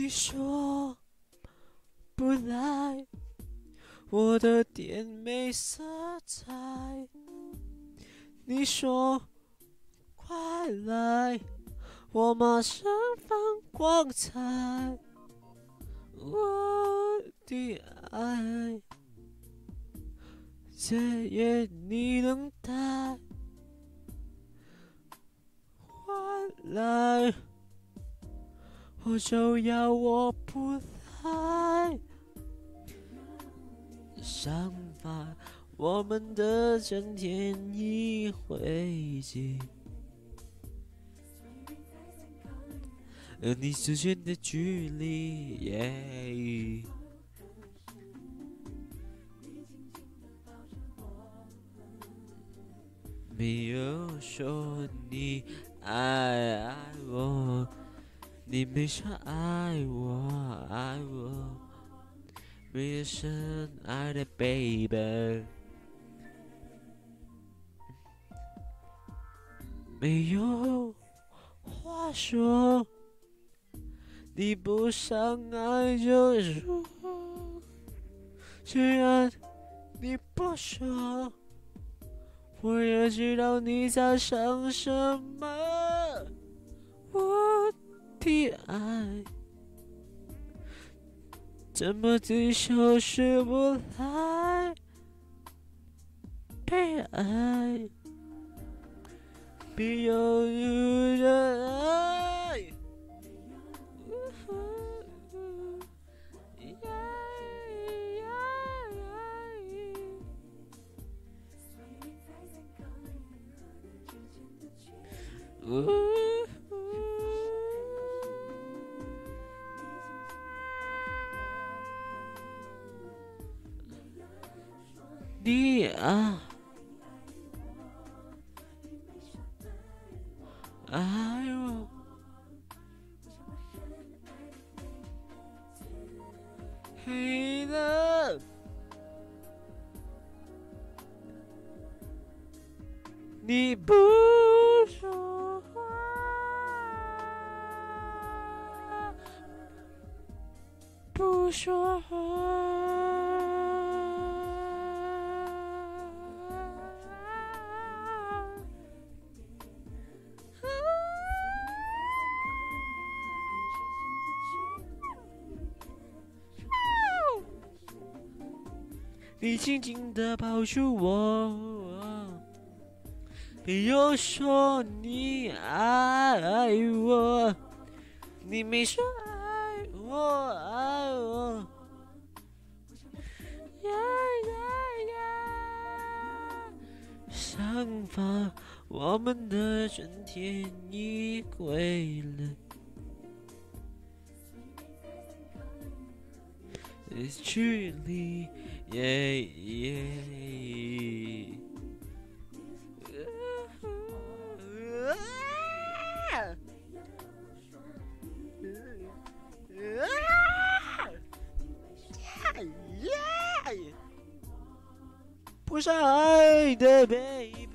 你说不来，我的甜美色彩。你说快来，我马上放光彩。我的爱，这夜你能带我就要我不在。想法，我们的春天已灰烬。和你之间的距离，耶。没有说你爱爱我，你没说爱我爱我，没有深爱的 baby，没有话说。你不想爱就说，既然你不说，我也知道你在想什么。的爱，怎么地消失不来？被爱，别犹豫的爱。你啊，哎呦，黑了，你不说话，不说话。你紧紧地抱住我，没有说你爱我，你没说爱我爱我，呀呀呀！想法，我们的春天已归了。距离，耶耶。不是爱的 baby。